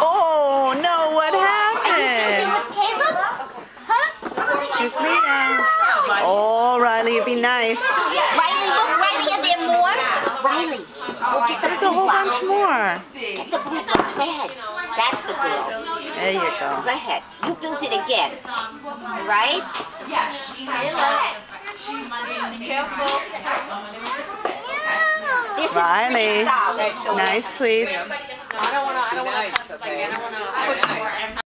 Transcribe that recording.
Oh, no, what happened? with me now. Oh, Riley, it'd be nice. Riley, look, Riley, are there more? Riley, go get the There's a whole bunch more. Get the blue one. Go ahead. That's the girl. There you go. Go ahead. You built it again. Right? Yeah. Careful. Riley. pretty solid. So Nice, please. I don't want to. I don't want to touch. Like I don't want to.